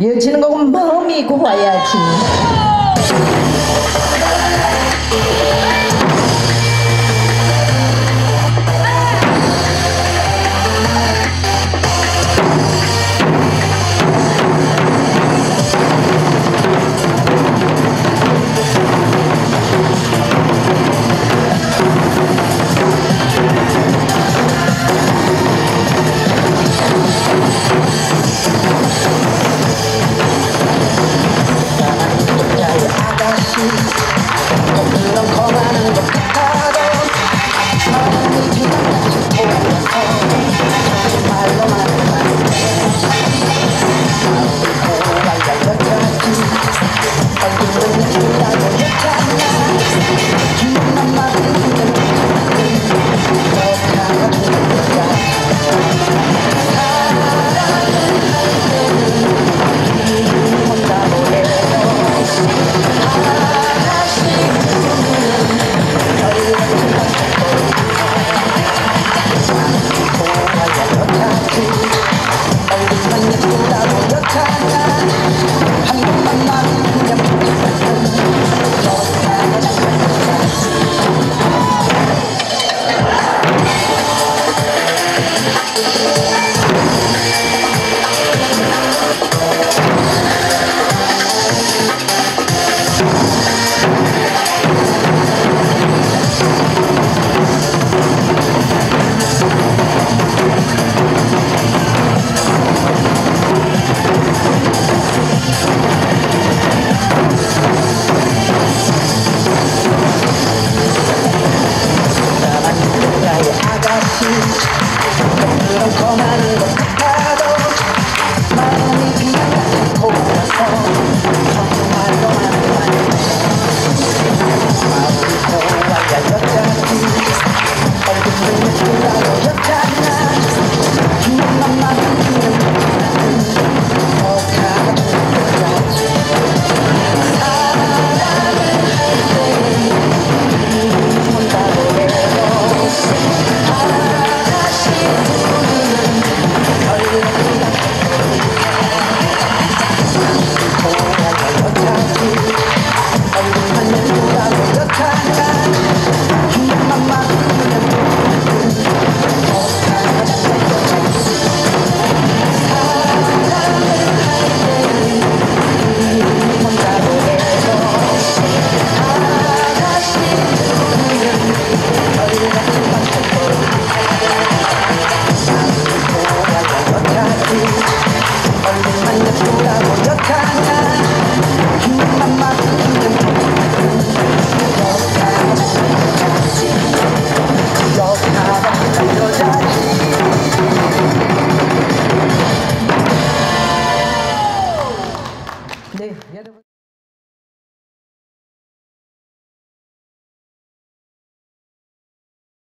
여지는 곡은 마음이 고와야지.